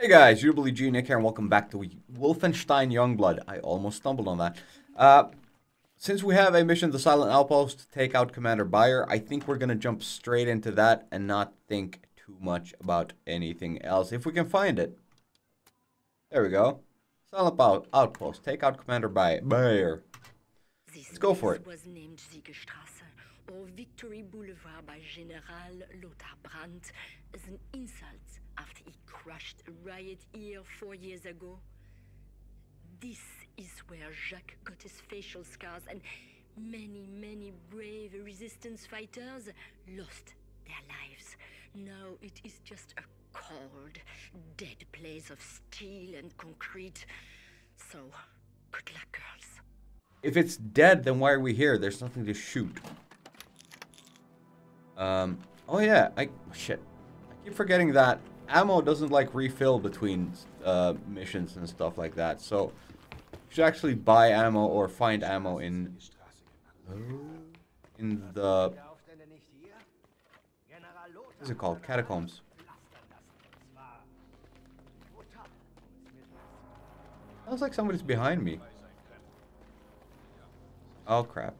Hey guys, UWG Nick here, and welcome back to Wolfenstein Youngblood. I almost stumbled on that. Uh, since we have a mission, the Silent Outpost, to take out Commander Bayer, I think we're gonna jump straight into that and not think too much about anything else, if we can find it. There we go. Silent out Outpost, take out Commander Bayer. This Let's go for it. or Victory Boulevard by General Lothar Brandt an insult after he crushed a riot here four years ago. This is where Jacques got his facial scars and many, many brave resistance fighters lost their lives. Now it is just a cold, dead place of steel and concrete. So, good luck, girls. If it's dead, then why are we here? There's nothing to shoot. Um, oh yeah, I, shit. I keep forgetting that ammo doesn't like refill between uh, missions and stuff like that. So, you should actually buy ammo or find ammo in, in the, what is it called? Catacombs. Sounds like somebody's behind me. Oh crap.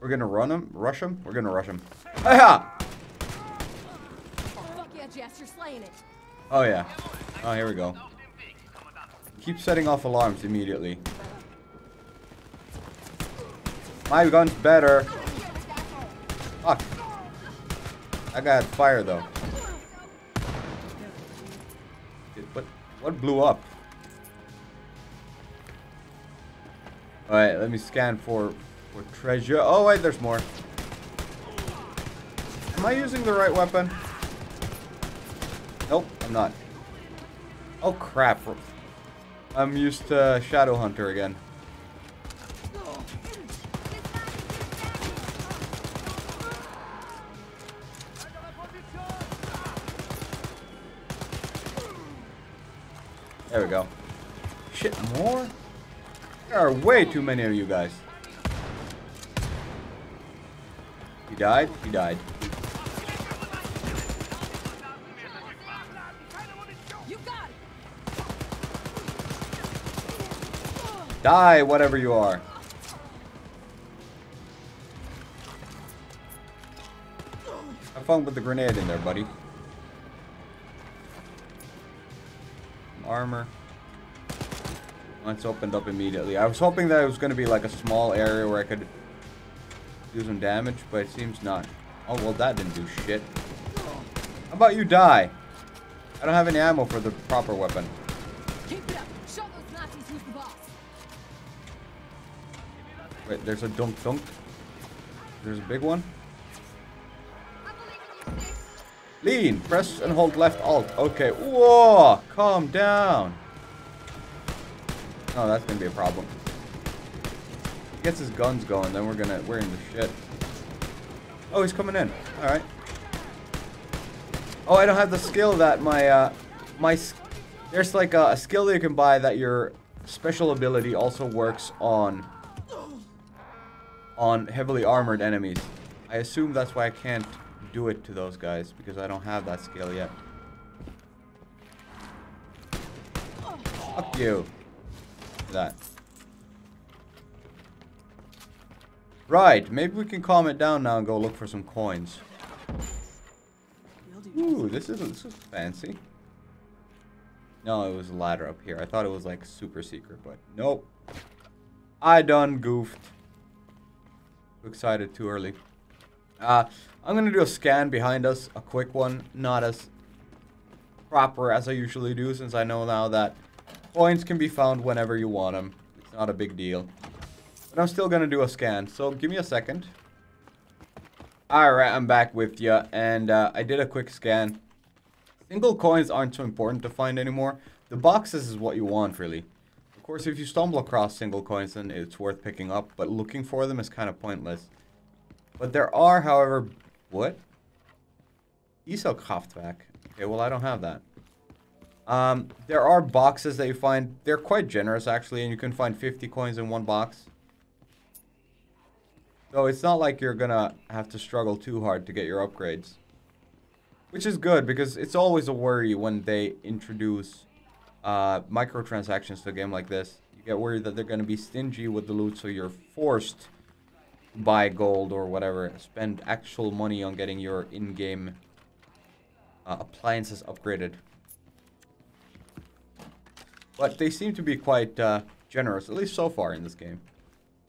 We're gonna run him, rush him. We're gonna rush him. Hiya! Slaying it. Oh yeah. Oh, here we go. Keep setting off alarms immediately. My gun's better. Fuck. I got fire though. What? What blew up? All right, let me scan for for treasure. Oh wait, there's more. Am I using the right weapon? I'm not. Oh crap. I'm used to Shadow Hunter again. There we go. Shit, more? There are way too many of you guys. He died? He died. You Die, whatever you are. Have fun with the grenade in there, buddy. Armor. Once opened up immediately. I was hoping that it was going to be like a small area where I could do some damage, but it seems not. Oh, well, that didn't do shit. How about you die? I don't have any ammo for the proper weapon. Keep it up. Show those Nazis who's the boss. Wait, there's a dunk dunk. There's a big one. Lean. Press and hold left alt. Okay. Whoa. Calm down. Oh, that's gonna be a problem. He gets his guns going, then we're gonna we're in the shit. Oh, he's coming in. All right. Oh, I don't have the skill that my uh my there's like a, a skill that you can buy that your special ability also works on on heavily armored enemies. I assume that's why I can't do it to those guys because I don't have that skill yet. Fuck you. That. Right, maybe we can calm it down now and go look for some coins. Ooh, this is this is fancy. No, it was a ladder up here. I thought it was like super secret, but nope. I done goofed. Too excited too early. Uh, I'm gonna do a scan behind us, a quick one, not as proper as I usually do, since I know now that coins can be found whenever you want them. It's not a big deal. But I'm still gonna do a scan, so give me a second. Alright, I'm back with you, and uh, I did a quick scan. Single coins aren't so important to find anymore. The boxes is what you want, really. Of course, if you stumble across single coins, then it's worth picking up, but looking for them is kind of pointless. But there are, however... What? Kraftwerk. Okay, well, I don't have that. Um, there are boxes that you find. They're quite generous, actually, and you can find 50 coins in one box. So it's not like you're gonna have to struggle too hard to get your upgrades. Which is good because it's always a worry when they introduce uh, microtransactions to a game like this. You get worried that they're to be stingy with the loot, so you're forced to buy gold or whatever, spend actual money on getting your in-game uh, appliances upgraded. But they seem to be quite uh, generous, at least so far in this game.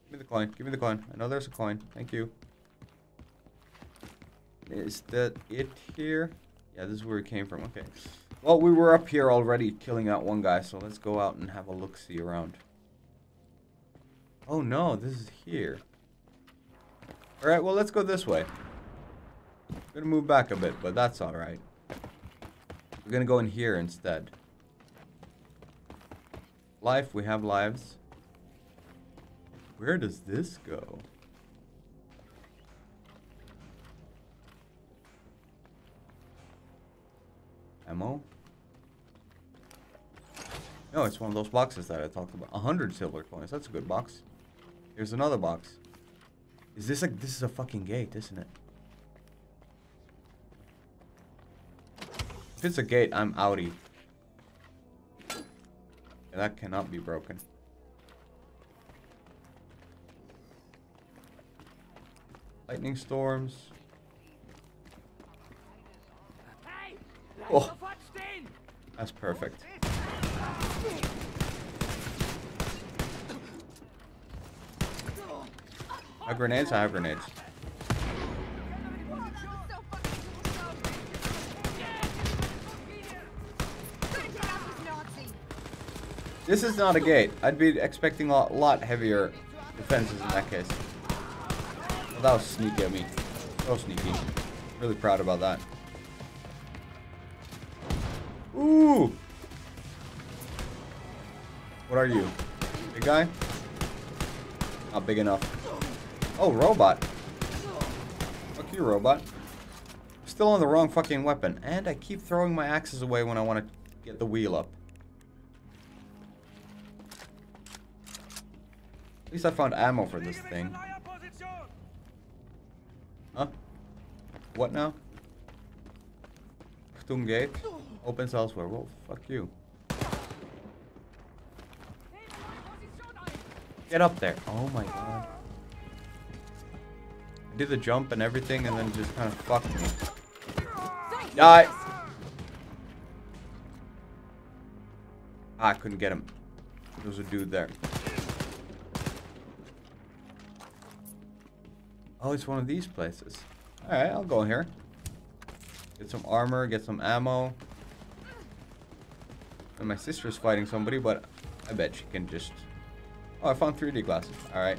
Give me the coin. Give me the coin. I know there's a coin. Thank you. Is that it here? Yeah, this is where we came from. Okay. Well, we were up here already killing out one guy, so let's go out and have a look-see around. Oh no, this is here. Alright, well let's go this way. Gonna move back a bit, but that's alright. We're gonna go in here instead. Life, we have lives. Where does this go? Ammo? No, it's one of those boxes that I talked about. A hundred silver coins. That's a good box. Here's another box. Is this like... this is a fucking gate, isn't it? If it's a gate, I'm outie. Yeah, that cannot be broken. Lightning storms. Oh, that's perfect. I have grenades, I have grenades. This is not a gate. I'd be expecting a lot heavier defenses in that case. Well, that was sneaky of me. So sneaky. Really proud about that. Ooh! What are you? Big guy? Not big enough. Oh, robot. Fuck you, robot. Still on the wrong fucking weapon. And I keep throwing my axes away when I want to get the wheel up. At least I found ammo for this thing. Huh? What now? Stung gate. Opens elsewhere. Well, fuck you. Get up there. Oh my god. I did the jump and everything and then just kind of fucked me. Die! Ah, I couldn't get him. There was a dude there. Oh, it's one of these places. Alright, I'll go here. Get some armor, get some ammo. And my sister's fighting somebody, but I bet she can just... Oh, I found 3D glasses. Alright.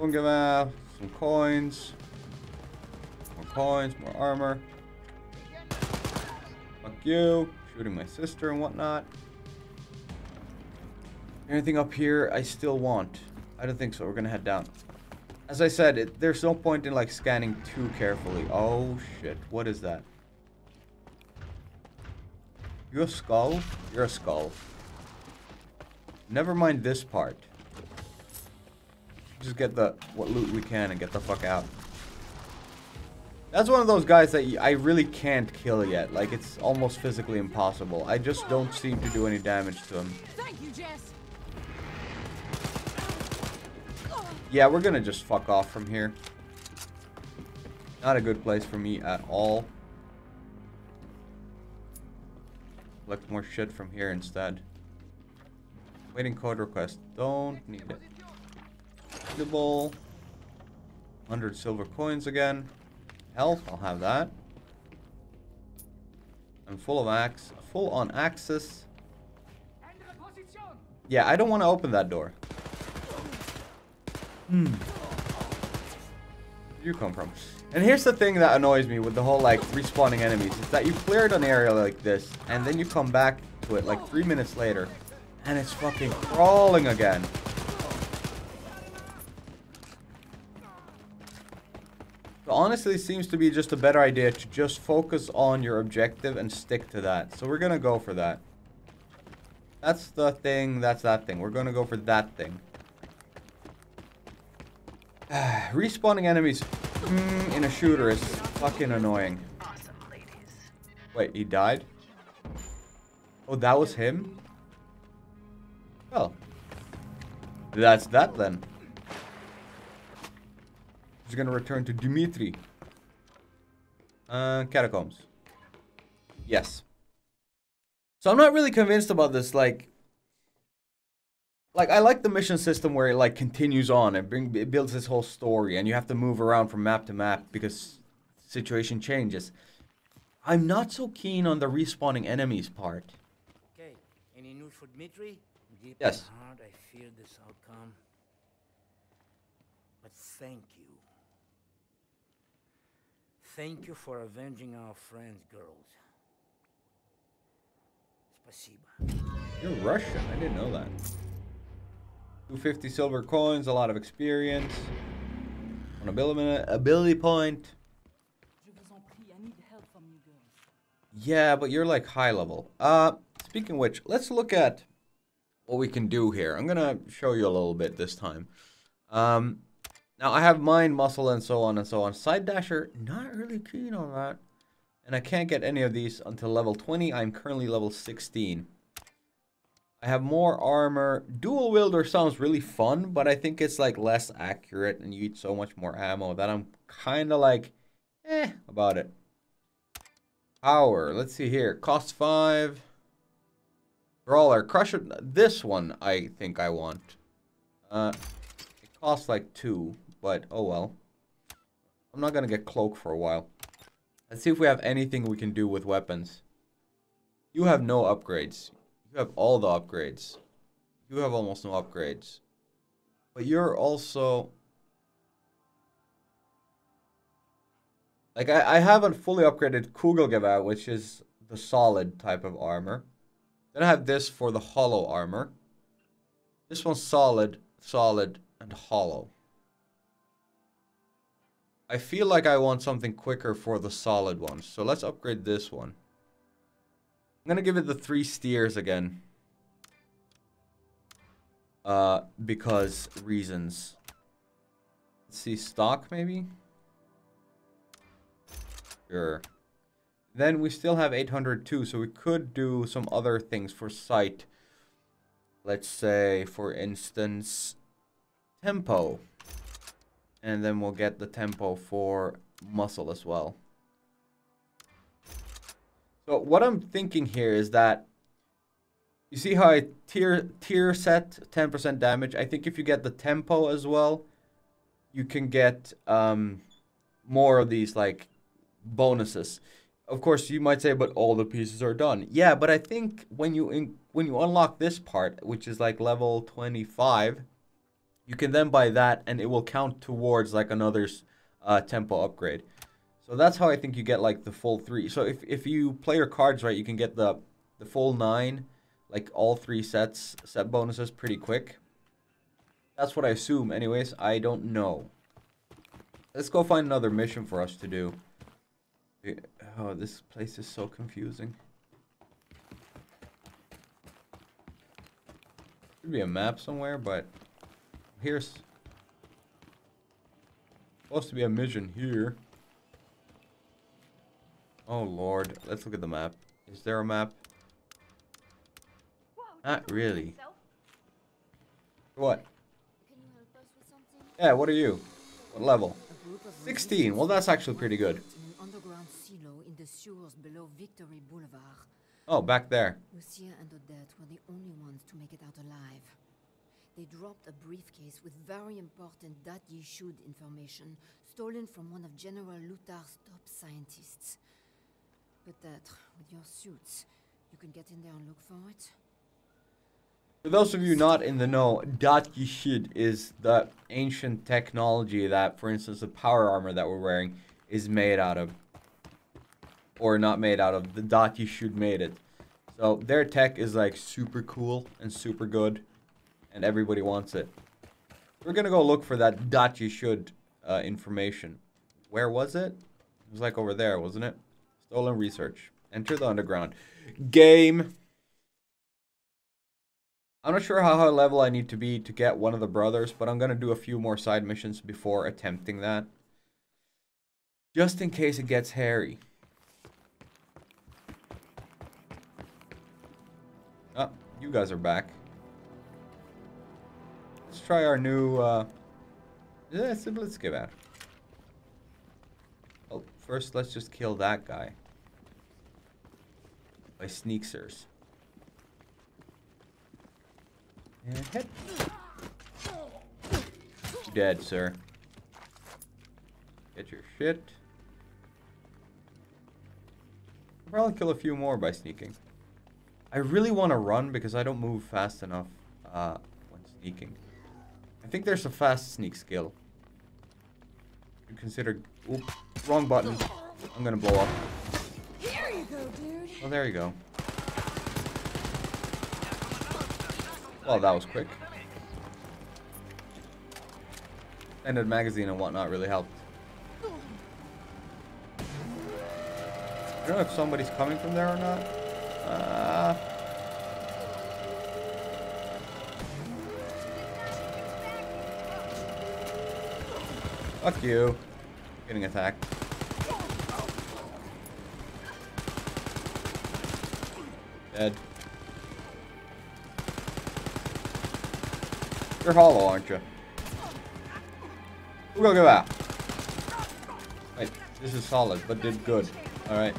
Give out some coins. More coins, more armor. Fuck you. Shooting my sister and whatnot. Anything up here I still want? I don't think so. We're gonna head down. As I said, it, there's no point in like scanning too carefully. Oh shit, what is that? You a skull? You're a skull. Never mind this part. Just get the what loot we can and get the fuck out. That's one of those guys that I really can't kill yet. Like, it's almost physically impossible. I just don't seem to do any damage to him. Thank you, Jess. Yeah, we're gonna just fuck off from here. Not a good place for me at all. Collect more shit from here instead. Waiting code request. Don't need it. The bowl. 100 silver coins again. Health, I'll have that. I'm full of axe. Full on axes. Yeah, I don't want to open that door. Hmm. You come from? And here's the thing that annoys me with the whole like respawning enemies is that you cleared an area like this and then you come back to it like three minutes later and it's fucking crawling again. So honestly, seems to be just a better idea to just focus on your objective and stick to that. So we're gonna go for that. That's the thing, that's that thing. We're gonna go for that thing. Respawning enemies mm, in a shooter is fucking annoying. Wait, he died? Oh, that was him? Well. That's that then. He's gonna return to Dimitri. Uh, catacombs. Yes. So I'm not really convinced about this, like... Like, I like the mission system where it, like, continues on and bring, it builds this whole story and you have to move around from map to map because situation changes. I'm not so keen on the respawning enemies part. Okay, any news for Dmitri? Deep Yes. heart, I fear this outcome. But thank you. Thank you for avenging our friends, girls. Spasiba. You're Russian. I didn't know that. 250 silver coins, a lot of experience. An ability, ability point. Je vous en prie, I need help from you girls. Yeah, but you're like high level. Uh, speaking of which, let's look at what we can do here. I'm gonna show you a little bit this time. Um, now I have mind, muscle, and so on and so on. Side dasher, not really keen on that. And I can't get any of these until level 20. I'm currently level 16. I have more armor. Dual wielder sounds really fun, but I think it's like less accurate and you eat so much more ammo that I'm kind of like, eh, about it. Power. Let's see here. Cost five. Brawler. Crusher. This one I think I want. Uh, it costs like two, but oh well. I'm not gonna get cloak for a while. Let's see if we have anything we can do with weapons. You have no upgrades. You have all the upgrades. You have almost no upgrades. But you're also Like, I, I haven't fully upgraded Kugelgewehr, which is the solid type of armor. Then I have this for the hollow armor. This one's solid, solid, and hollow. I feel like I want something quicker for the solid ones. So let's upgrade this one. I'm to give it the three steers again. Uh, because reasons. Let's see, stock maybe? Sure. Then we still have 802, so we could do some other things for sight. Let's say, for instance, tempo. And then we'll get the tempo for muscle as well. So what I'm thinking here is that you see how I tier tier set 10% damage? I think if you get the tempo as well, you can get um, more of these like bonuses. Of course, you might say, but all the pieces are done. Yeah, but I think when you in, when you unlock this part, which is like level 25, you can then buy that, and it will count towards like another uh, tempo upgrade. So that's how I think you get like the full three. So if if you play your cards right, you can get the the full nine, like all three sets set bonuses pretty quick. That's what I assume. Anyways, I don't know. Let's go find another mission for us to do. Eh, oh, this place is so confusing. Should be a map somewhere, but here's supposed to be a mission here. Oh lord, let's look at the map. Is there a map? Not really. What? Yeah, what are you? What level? 16. Well, that's actually pretty good. Oh, back there. Lucia and Odette were the only ones to make it out alive. They dropped a briefcase with very important Da'at Yichud information stolen from one of General Lothar's top scientists. Peut-être, with your suits, you can get in there and look for it? For those of you not in the know, Da'at Yichud is the ancient technology that, for instance, the power armor that we're wearing is made out of. Or not made out of. The Da'at Yichud made it. So their tech is like super cool and super good. And everybody wants it. We're gonna go look for that Da'at Yichud uh, information. Where was it? It was like over there, wasn't it? Stolen research. Enter the underground. Game. I'm not sure how high level I need to be to get one of the brothers, but I'm going to do a few more side missions before attempting that. Just in case it gets hairy. Oh, you guys are back. Let's try our new... Uh... Yeah, it's a Blitzkrieg out. First let's just kill that guy. By sneaksers. And hit. Dead, sir. Get your shit. Probably kill a few more by sneaking. I really want to run because I don't move fast enough uh, when sneaking. I think there's a fast sneak skill. You consider... Oop, wrong button. I'm gonna blow up. Here you go, dude. Oh, there you go. Well, that was quick. Ended magazine and whatnot really helped. I don't know if somebody's coming from there or not. Uh, fuck you. Getting attacked. Dead. You're hollow, aren't you? We're gonna go out. Wait, this is solid, but did good. Alright.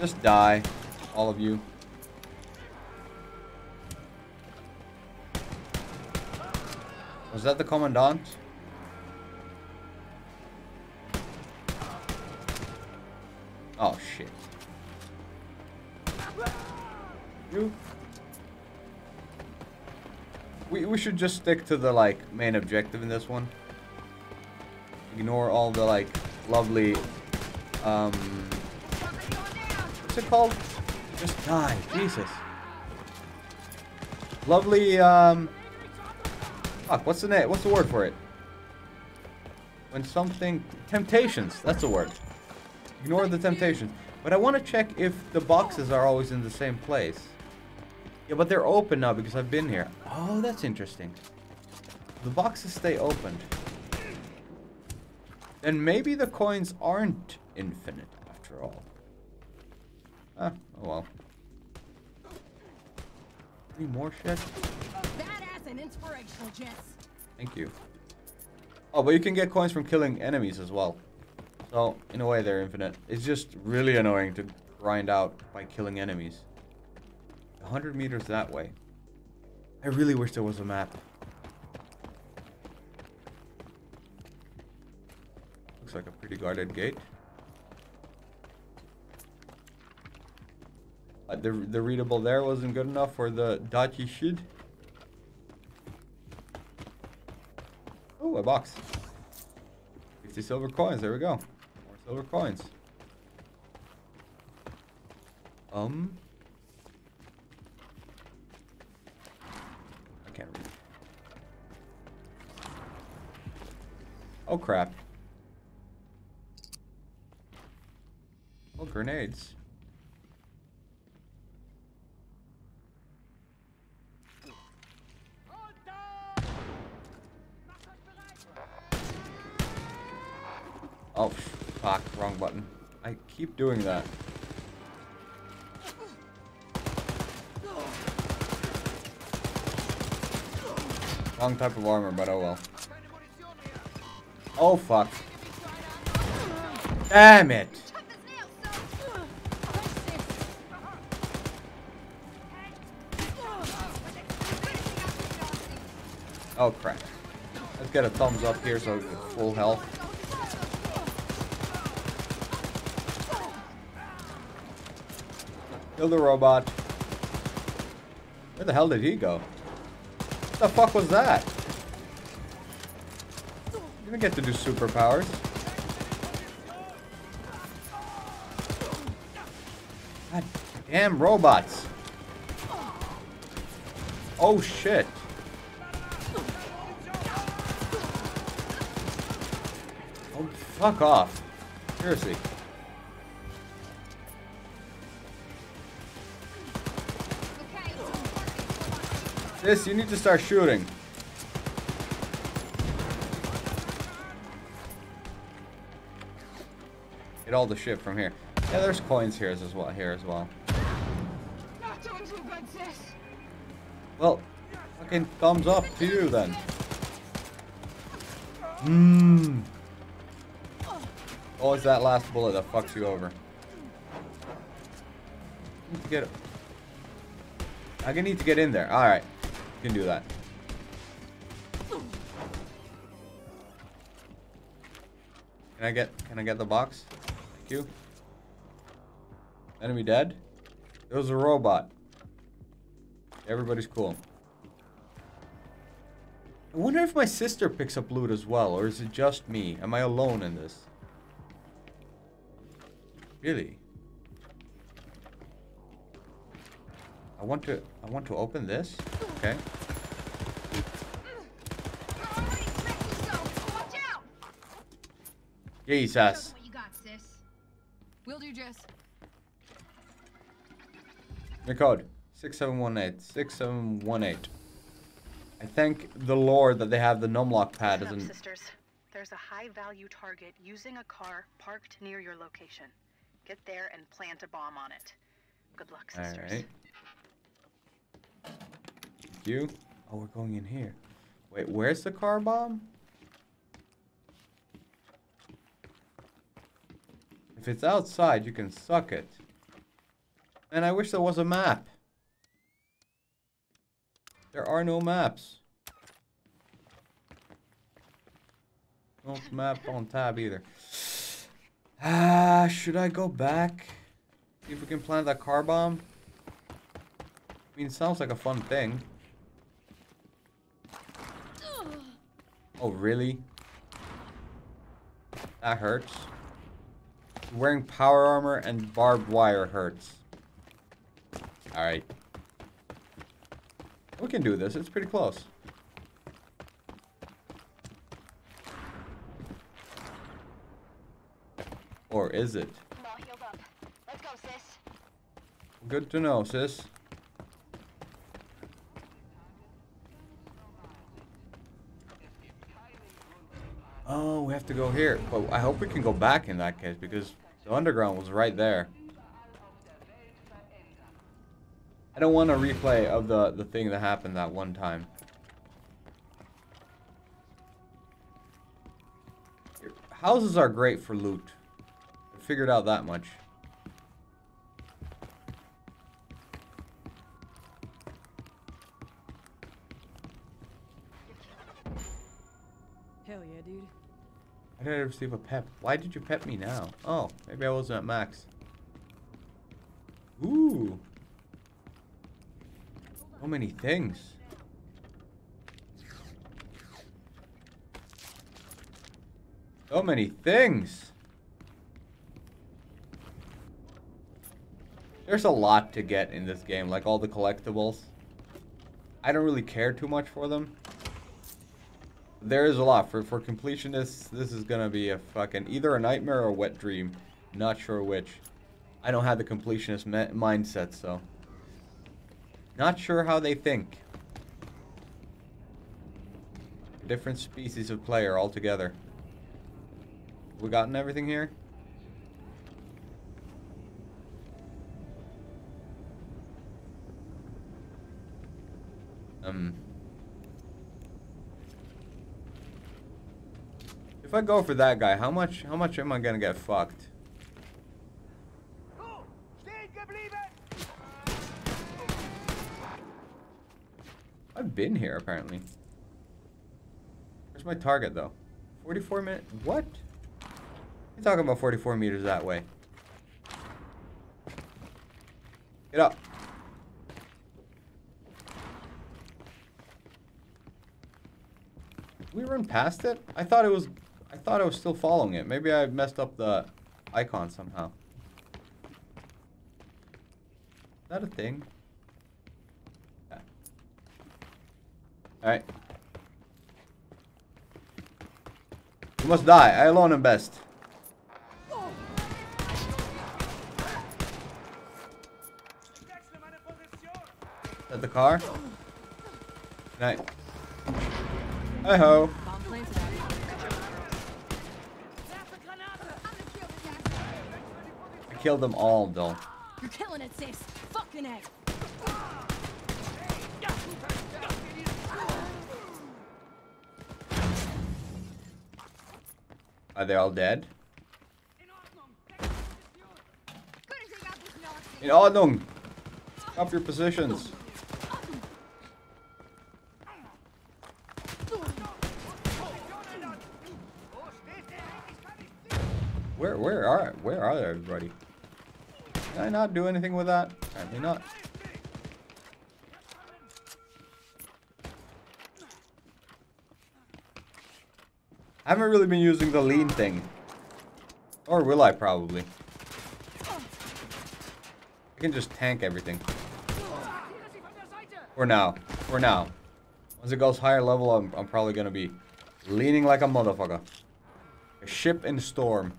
Just die, all of you. Was that the commandant? Oh shit. You. We we should just stick to the like main objective in this one. Ignore all the like lovely um what's it called? Just die, Jesus. Lovely um fuck, what's the name what's the word for it? When something temptations, that's the word. Ignore the temptations. But I want to check if the boxes are always in the same place. Yeah, but they're open now because I've been here. Oh, that's interesting. The boxes stay opened. Then maybe the coins aren't infinite after all. Ah, oh well. Any more shit? And inspirational, gents. Thank you. Oh, but you can get coins from killing enemies as well. So, in a way, they're infinite. It's just really annoying to grind out by killing enemies. 100 meters that way. I really wish there was a map. Looks like a pretty guarded gate. Uh, the, the readable there wasn't good enough for the Da'at Yichud. Oh, a box. 50 silver coins, there we go. More silver coins. Um. I can't read. Oh crap. Oh, grenades. Keep doing that. Wrong type of armor, but oh well. Oh, fuck. Damn it! Oh, crap. Let's get a thumbs up here so full health. Kill the robot. Where the hell did he go? What the fuck was that? You didn't get to do superpowers. God damn robots. Oh shit. Oh fuck off. Seriously. This, you need to start shooting. Get all the shit from here. Yeah, there's coins here as well. Here as well. Well, fucking thumbs up to you then. Mmm. Oh, it's that last bullet that fucks you over. Need to get. I need to get in there. All right, can do that. Can I get? Can I get the box? Thank you. Enemy dead. It was a robot. Everybody's cool. I wonder if my sister picks up loot as well, or is it just me? Am I alone in this? Really? I want to I want to open this. Okay. Already expect yourself. Watch out. Jesus. What you got, sis? Will do, Jess. The code 6718 6718. I thank the Lord that they have the numlock pad as Listen an sisters. There's a high-value target using a car parked near your location. Get there and plant a bomb on it. Good luck, sisters. Alright. You. Oh, we're going in here. Wait, where's the car bomb? If it's outside, you can suck it. And I wish there was a map. There are no maps. No map on tab either. Ah, should I go back? See if we can plant that car bomb? I mean, it sounds like a fun thing. Oh, really? That hurts. Wearing power armor and barbed wire hurts. Alright. We can do this. It's pretty close. Or is it? I'm all healed up. Let's go. Good to know, sis. Oh, we have to go here. But I hope we can go back in that case because the underground was right there. I don't want a replay of the, the thing that happened that one time. Houses are great for loot. I figured out that much. Why did I receive a pep? Why did you pep me now? Oh, maybe I wasn't at max. Ooh. So many things. So many things. There's a lot to get in this game, like all the collectibles. I don't really care too much for them. There is a lot. For for completionists, this is gonna be a fucking either a nightmare or a wet dream. Not sure which. I don't have the completionist mindset, so. Not sure how they think. Different species of player altogether. We gotten everything here? Um. If I go for that guy, how much how much am I gonna get fucked? I've been here apparently. Where's my target though? 44 minutes? What? You're talking about 44 meters that way? Get up. We run past it? I thought it was I thought I was still following it. Maybe I messed up the icon somehow. Is that a thing? Yeah. Alright. You must die. I alone am best. Is that the car? Night. Hi ho. Bomb planted out. Kill them all, though. You're killing it, sis. Fucking it. Are they all dead? In Ordnung! Up your positions. Where where are where are they everybody? Did I not do anything with that? Apparently not. I haven't really been using the lean thing. Or will I probably? I can just tank everything. For now. For now. Once it goes higher level, I'm, I'm probably gonna be leaning like a motherfucker. A ship in storm.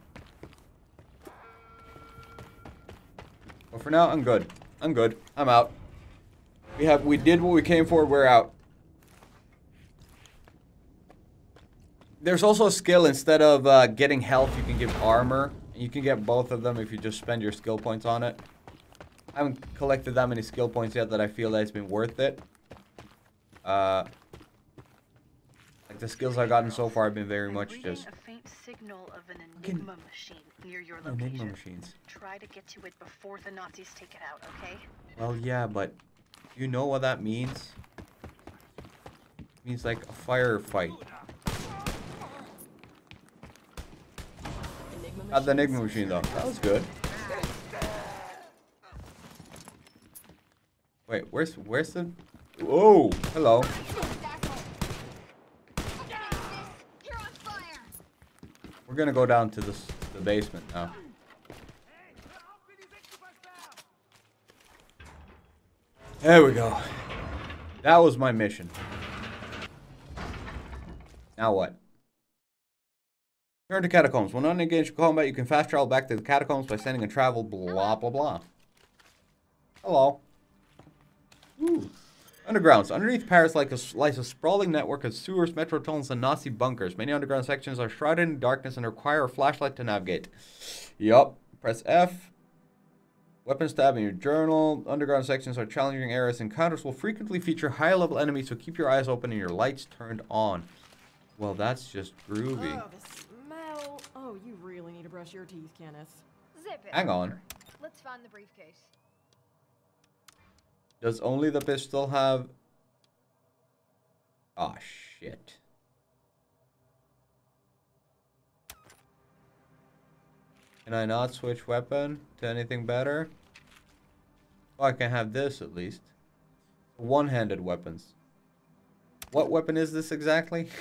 But for now, I'm good. I'm good. I'm out. We have we did what we came for, we're out. There's also a skill, instead of uh, getting health, you can give armor. You can get both of them if you just spend your skill points on it. I haven't collected that many skill points yet that I feel that it's been worth it. Uh, like the skills I've gotten so far have been very much just signal of an enigma machine near your location. Enigma machines. Try to get to it before the Nazis take it out, okay? Well, yeah, but you know what that means? It means like a firefight. Got the. Enigma machine though. That was good. Wait, where's where's the? Oh, Hello. You're on fire! We're gonna go down to this the basement now. There we go. That was my mission. Now what? Turn to catacombs. When unengaged in combat, you can fast travel back to the catacombs by sending a travel blah blah blah. Hello. Ooh. Undergrounds. Underneath Paris like a, lies a sprawling network of sewers, metro tunnels, and Nazi bunkers. Many underground sections are shrouded in darkness and require a flashlight to navigate. Yup. Press F. Weapons tab in your journal. Underground sections are challenging areas. Encounters will frequently feature high level enemies, so keep your eyes open and your lights turned on. Well, that's just groovy. Oh, the smell. Oh, you really need to brush your teeth, Kenneth. Zip it. Hang on. Let's find the briefcase. Does only the pistol have... Ah, shit. Can I not switch weapon to anything better? Oh, I can have this at least. One-handed weapons. What weapon is this exactly?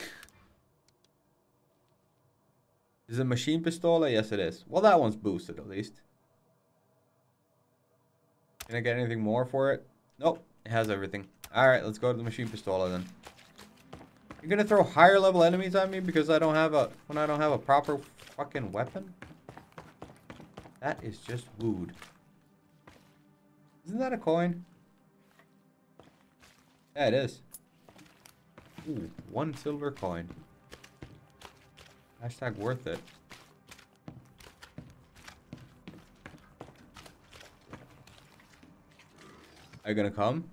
is it machine pistola? Yes, it is. Well, that one's boosted at least. Can I get anything more for it? Nope, it has everything. Alright, let's go to the machine pistola then. You're gonna throw higher level enemies at me because I don't have a when I don't have a proper fucking weapon? That is just wooed. Isn't that a coin? Yeah, it is. Ooh, one silver coin. Hashtag worth it. Are you gonna come?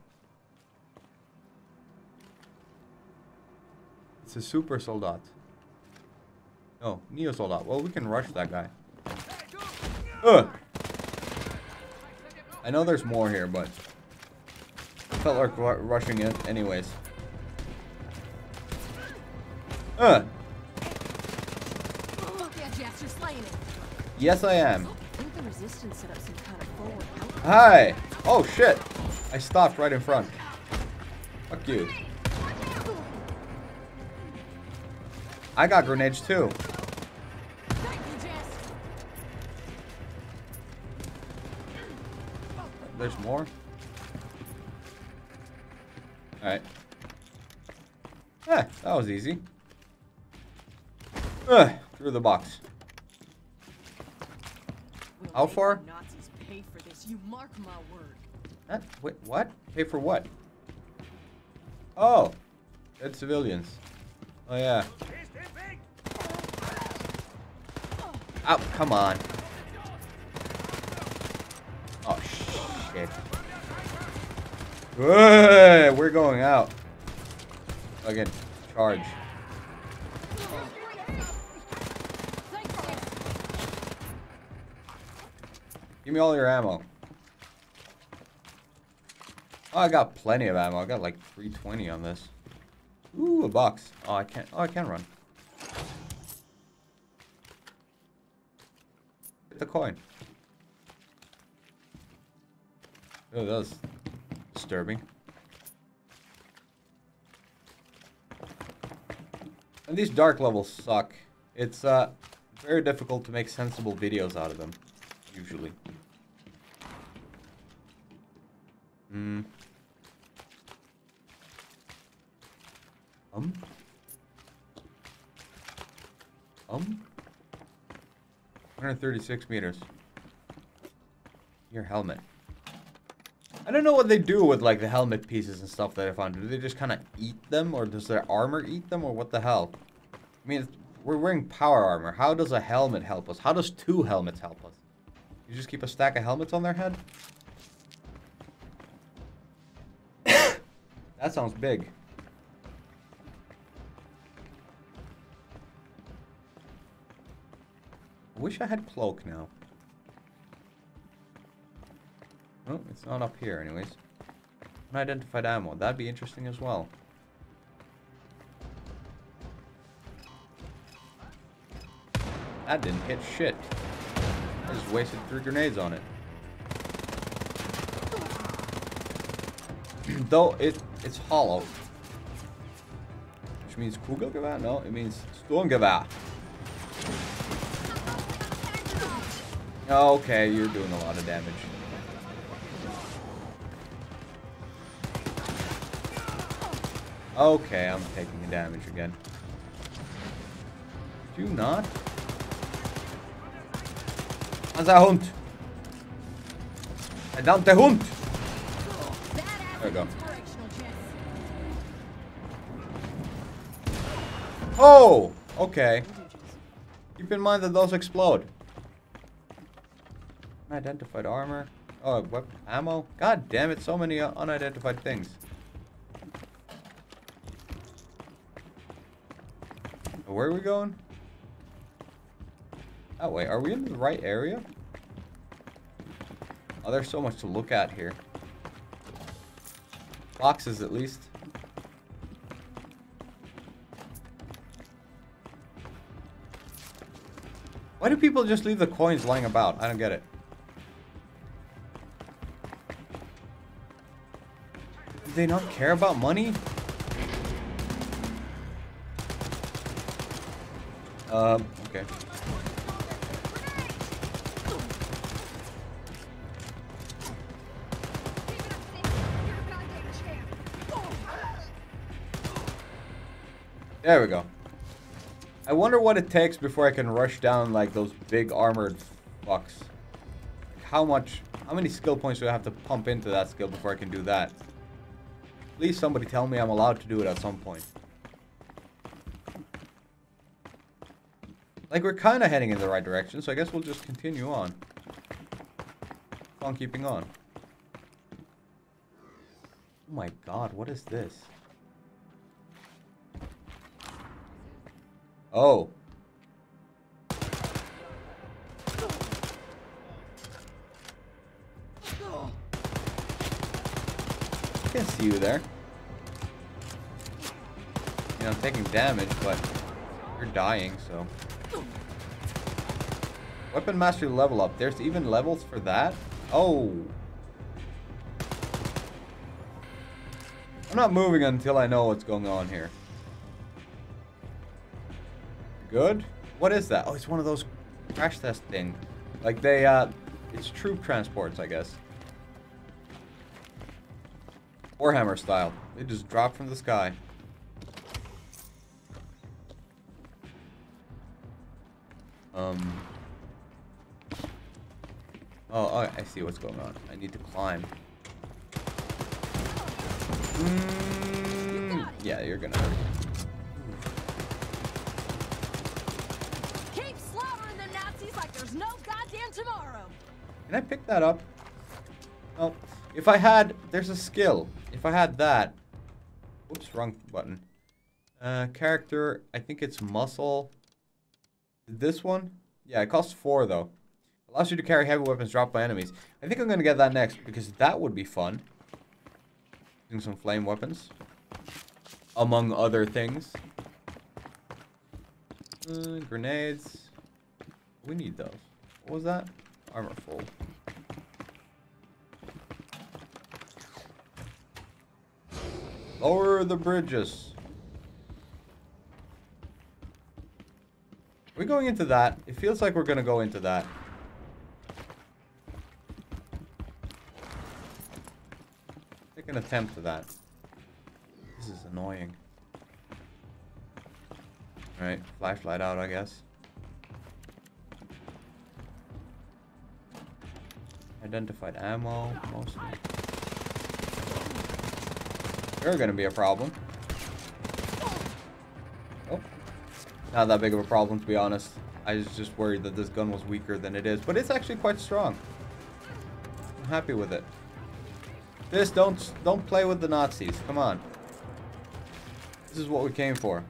It's a super soldat. No, neo soldat. Well, we can rush that guy. Ugh. I know there's more here, but I felt like rushing it anyways. Uh, Fuck yeah, Jess, you're slaying it. yes I am. I think the resistance set up some kind of forward. Hi. Oh shit. I stopped right in front. Fuck you. I got grenades too. Thank you, Jess. There's more. Alright. Yeah, that was easy. Ugh, through the box. How far? Nazis pay for this. You mark my word. That, wait, what? Pay for what? Oh, dead civilians. Oh yeah. Oh, come on. Oh, shit. Hey, we're going out. Again, charge. Give me all your ammo. Oh, I got plenty of ammo. I got like 320 on this. Ooh, a box. Oh, I can't. Oh, I can run. Get the coin. Oh, that was disturbing. And these dark levels suck. It's uh very difficult to make sensible videos out of them, usually. Hmm. Um. Um. 136 meters. Your helmet. I don't know what they do with like the helmet pieces and stuff that I found. Do they just kind of eat them, or does their armor eat them, or what the hell? I mean, we're wearing power armor. How does a helmet help us? How does two helmets help us? You just keep a stack of helmets on their head? that sounds big. Wish I had cloak now. Oh, it's not up here anyways. Unidentified ammo. That'd be interesting as well. That didn't hit shit. I just wasted three grenades on it. Though it it's hollow. Which means Kugelgewehr? No, it means Sturmgewehr. Okay, you're doing a lot of damage. Okay, I'm taking damage again. Do not. Unser Hund. Verdammte Hund. There we go. Oh, okay. Keep in mind that those explode. Unidentified armor. Oh, weapon ammo. God damn it, so many uh, unidentified things. Where are we going? That way. Are we in the right area? Oh, there's so much to look at here. Boxes, at least. Why do people just leave the coins lying about? I don't get it. Do they not care about money? Um, okay. There we go. I wonder what it takes before I can rush down like those big armored fucks. How much, how many skill points do I have to pump into that skill before I can do that? Please somebody tell me I'm allowed to do it at some point. Like, we're kind of heading in the right direction, so I guess we'll just continue on. On keeping on. Oh my god, what is this? Oh. You there. You know, I'm taking damage, but you're dying, so... Weapon mastery level up. There's even levels for that? Oh. I'm not moving until I know what's going on here. Good? What is that? Oh, it's one of those crash test thing. Like they, uh, it's troop transports, I guess. Warhammer style. They just drop from the sky. Um. Oh, oh, I see what's going on. I need to climb. Mm, yeah, you're gonna hurt. Keep slaughtering the Nazis like there's no goddamn tomorrow. Can I pick that up? No. If I had... There's a skill. If I had that... Oops, wrong button. Uh, character, I think it's muscle. This one? Yeah, it costs four, though. Allows you to carry heavy weapons dropped by enemies. I think I'm going to get that next, because that would be fun. Using some flame weapons. Among other things. Uh, grenades. We need those. What was that? Armor full. Lower the bridges. Are we going into that? It feels like we're gonna go into that. Take an attempt to that. This is annoying. Alright, flashlight out, I guess. Identified ammo, mostly. They're gonna be a problem. Oh. Not that big of a problem, to be honest. I was just worried that this gun was weaker than it is. But it's actually quite strong. I'm happy with it. This, don't, don't play with the Nazis. Come on. This is what we came for.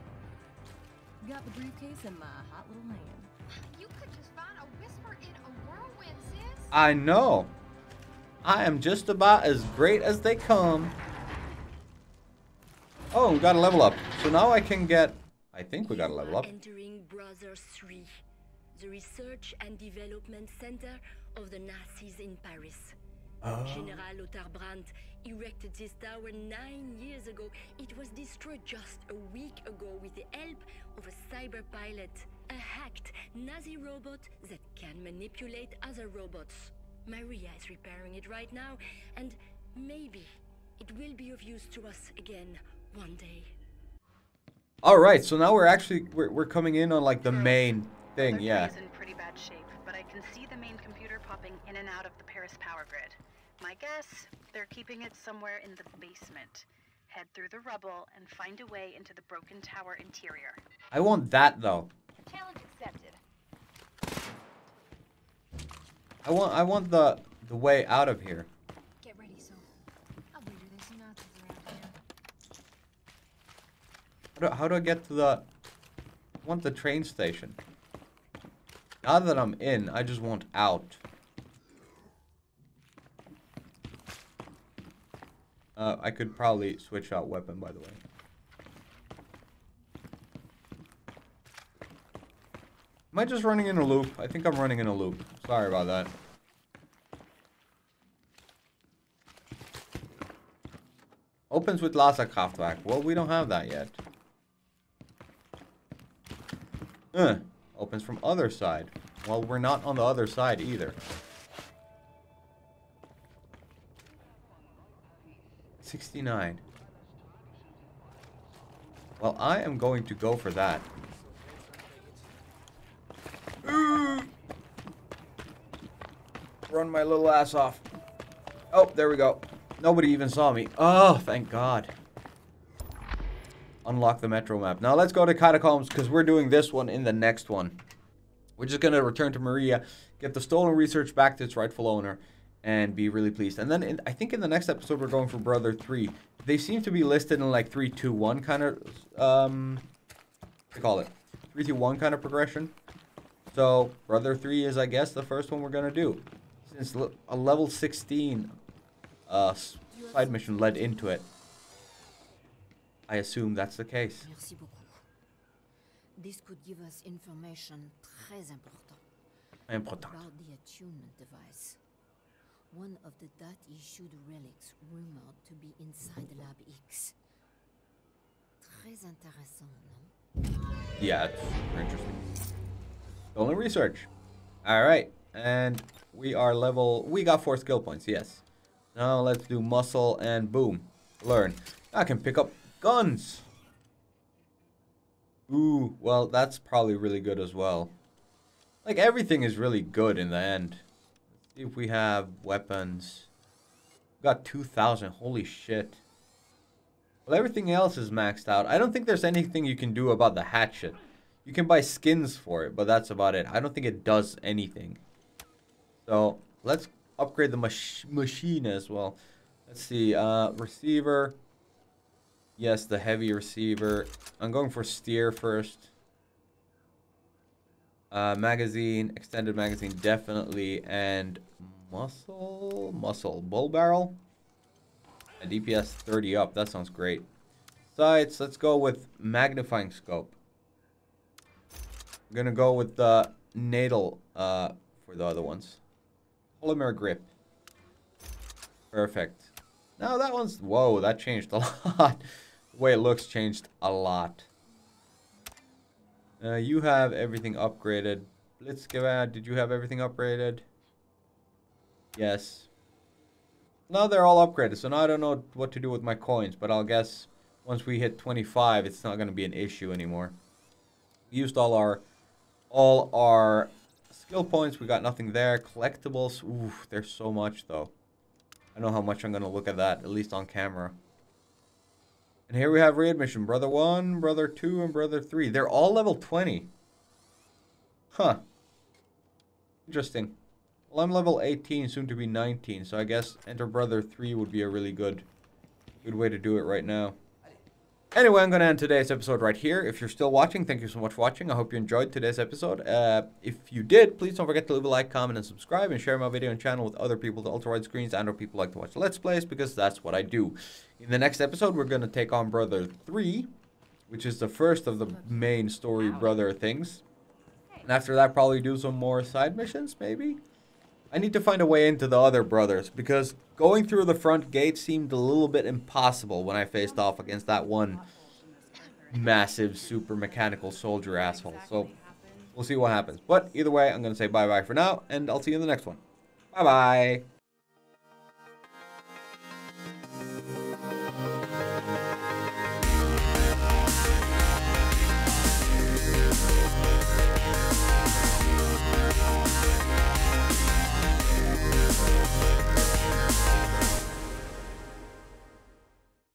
Got the briefcase in my hot little hand. You could just find a whisper in a whirlwind, sis. I know. I am just about as great as they come. Oh, we got a level up. So now I can get... I think we got a level up. Entering Brother 3, the research and development center of the Nazis in Paris. Oh. General Lothar Brandt erected this tower nine years ago. It was destroyed just a week ago with the help of a cyber pilot, a hacked Nazi robot that can manipulate other robots. Maria is repairing it right now, and maybe it will be of use to us again one day. All right, so now we're actually we're, we're coming in on like the main thing, yeah. in pretty bad shape, but I can see the main computer popping in and out of the Paris power grid. My guess, they're keeping it somewhere in the basement. Head through the rubble and find a way into the broken tower interior. I want that though. Challenge accepted. I want I want the the way out of here. Get ready, so. I'll wager there's some Nazis around here. How do, how do I get to the I want the train station. Now that I'm in, I just want out. Uh, I could probably switch out weapon, by the way. Am I just running in a loop? I think I'm running in a loop. Sorry about that. Opens with Laserkraftwerk. Well, we don't have that yet. Uh, opens from other side. Well, we're not on the other side either. 69. Well, I am going to go for that. Run my little ass off. Oh, there we go. Nobody even saw me. Oh, thank God. Unlock the metro map. Now let's go to catacombs because we're doing this one in the next one. We're just going to return to Maria, get the stolen research back to its rightful owner, and be really pleased. And then in, I think in the next episode we're going for Brother 3. They seem to be listed in like 3, 2, 1 kind of, um, what do you call it? 3, 2, 1 kind of progression. So Brother 3 is, I guess, the first one we're going to do. Since a level 16 uh, side mission led into it. I assume that's the case. Merci beaucoup. This could give us information très important Important. about the attunement device. One of the Da'at Yichud relics rumored to be inside Lab X. Très intéressant, non? Yeah, it's super interesting. Stolen research. All right, and we are level. We got four skill points. Yes. Now let's do muscle and boom, learn. I can pick up guns. Ooh, well that's probably really good as well. Like everything is really good in the end. Let's see if we have weapons. We got 2,000. Holy shit. Well, everything else is maxed out. I don't think there's anything you can do about the hatchet. You can buy skins for it, but that's about it. I don't think it does anything. So, let's upgrade the mach machine as well. Let's see. Uh, receiver. Yes, the heavy receiver. I'm going for steer first. Uh, magazine, extended magazine, definitely, and muscle, muscle, bull barrel. A DPS 30 up, that sounds great. Sights, let's go with magnifying scope. I'm gonna go with the natal uh, for the other ones. Polymer grip. Perfect. Now that one's, whoa, that changed a lot. Way it looks changed a lot. Uh, you have everything upgraded. Blitzgewehr, did you have everything upgraded? Yes. Now they're all upgraded, so now I don't know what to do with my coins, but I'll guess once we hit 25, it's not going to be an issue anymore. We used all our all our skill points. We got nothing there. Collectibles. Ooh, there's so much, though. I know how much I'm going to look at that, at least on camera. And here we have readmission. Brother 1, Brother 2, and Brother 3. They're all level 20. Huh. Interesting. Well, I'm level 18, soon to be 19, so I guess Enter Brother 3 would be a really good, good way to do it right now. Anyway, I'm going to end today's episode right here. If you're still watching, thank you so much for watching. I hope you enjoyed today's episode. Uh, if you did, please don't forget to leave a like, comment, and subscribe, and share my video and channel with other people to ultra-wide screens and or people like to watch Let's Plays, because that's what I do. In the next episode, we're going to take on Brother 3, which is the first of the main story brother things. And after that, probably do some more side missions, maybe? I need to find a way into the other brothers, because going through the front gate seemed a little bit impossible when I faced off against that one massive super mechanical soldier asshole. So we'll see what happens. But either way, I'm going to say bye-bye for now, and I'll see you in the next one. Bye-bye.